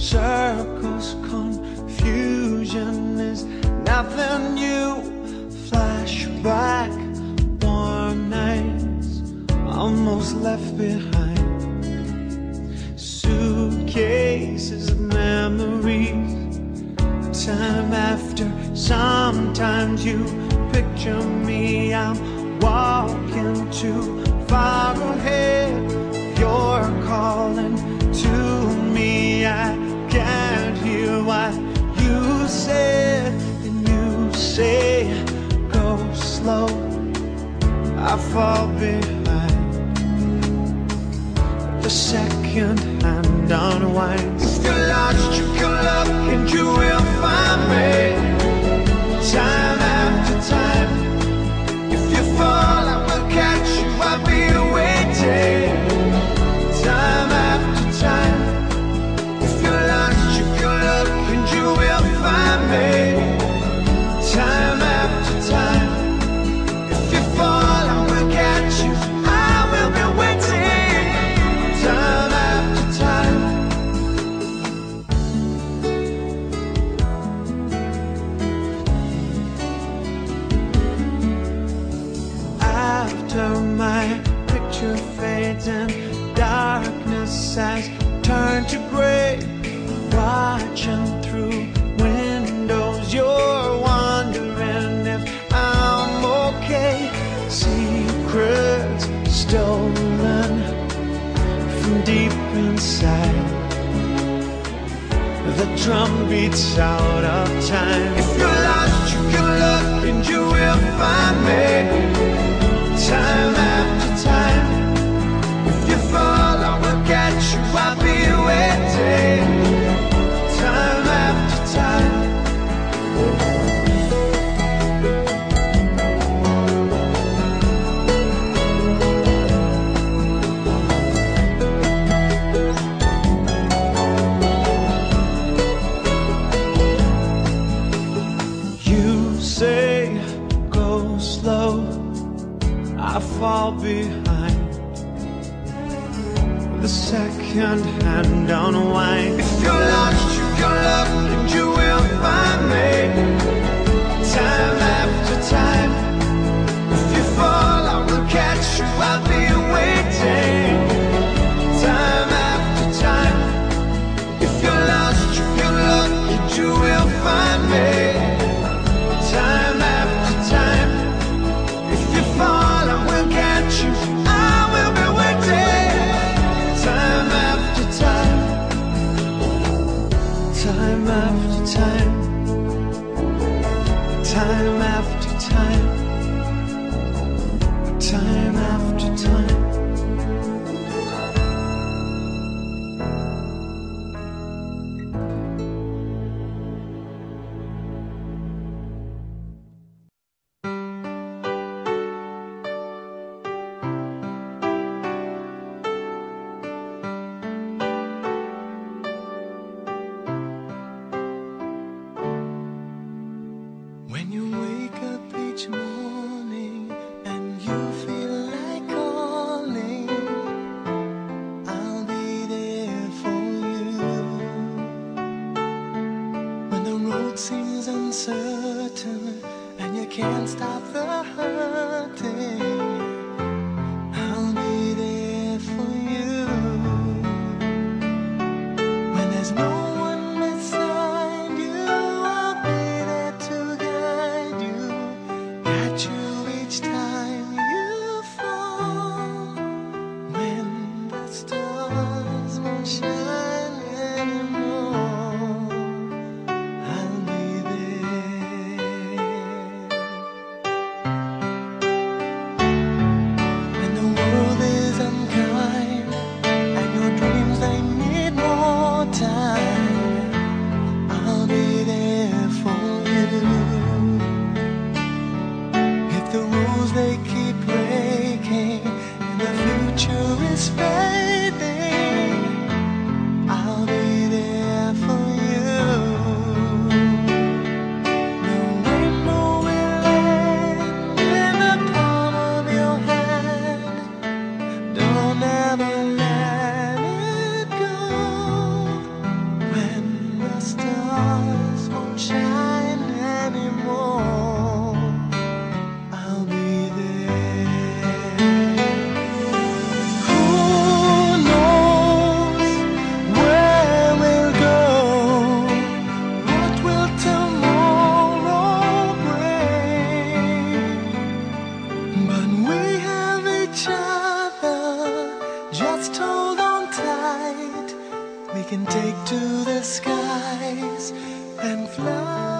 circles, confusion is nothing new. Flashback, warm nights, almost left behind. Suitcases of memories, time after. Sometimes you picture me, I'm walking too far. I fall behind. The second hand unwinds. Still lost, you can look and you will find me. Time. to gray, watching through windows. You're wondering if I'm okay. Secrets stolen from deep inside. The drum beats out of time. If you're lost, you can look and you will find me. Time. road seems uncertain and you can't stop the hurting. We can take to the skies and fly.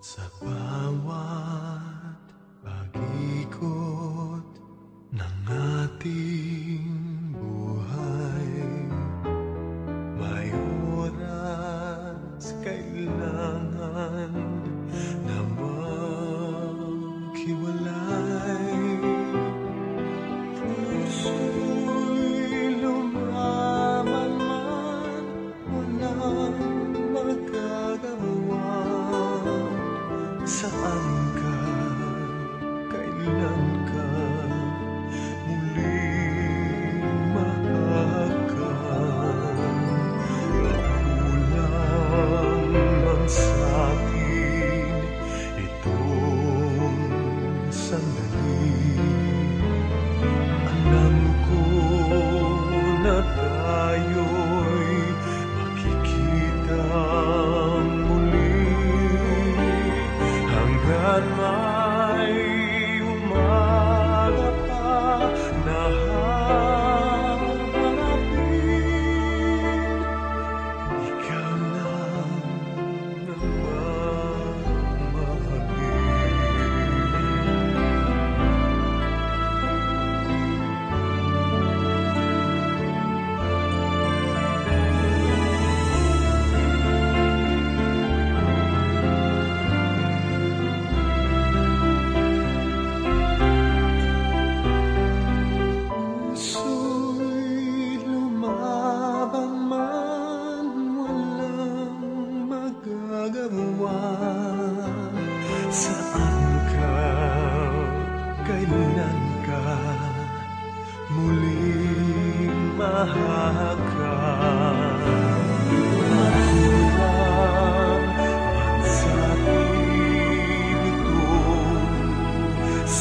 Sa bawat pag-ikot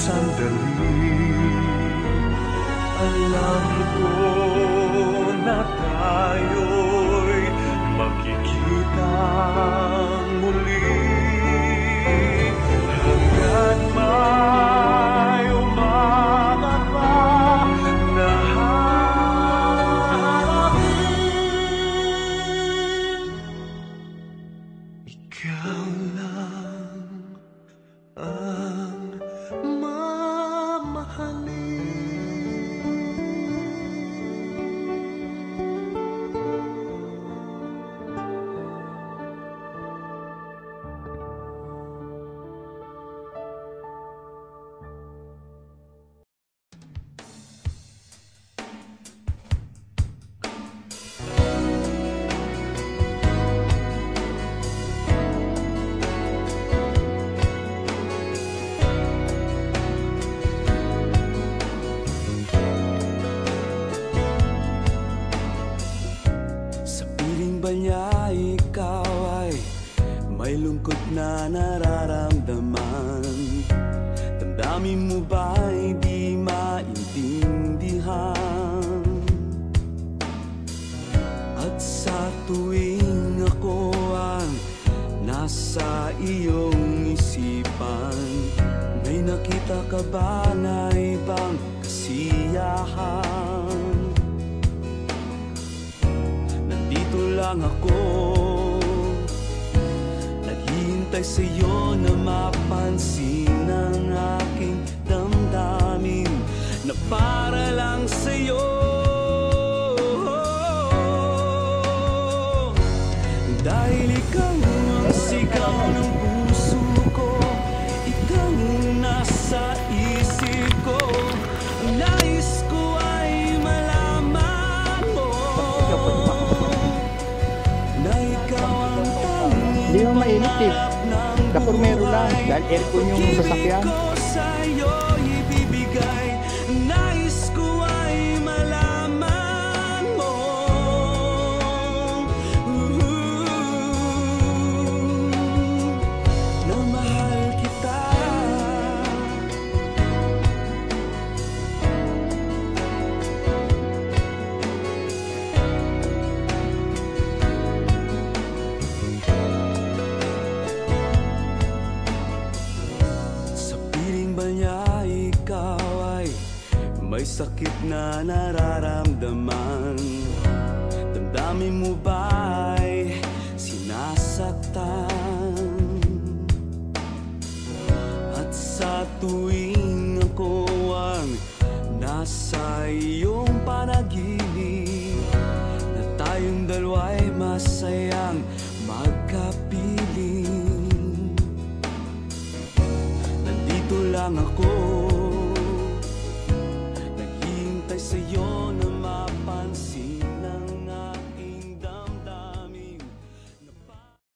sandali Alam ko na tayo'y magkikita muli. Hanggang man love. tuwing ako ang nasa iyong isipan May nakita ka ba na ibang kasiyahan? Nandito lang ako Naghihintay sa'yo na mapansin mapansinan Hindi naman mainit eh. Dapat meron lang. Dahil aircon yung sasakyan. Sakit na nararamdaman. Damdamin mo ba ay sinasaktan? At sa tuwing ako ang nasa iyong panaginip Na tayong dalawa'y masayang magkapiling. Nandito lang ako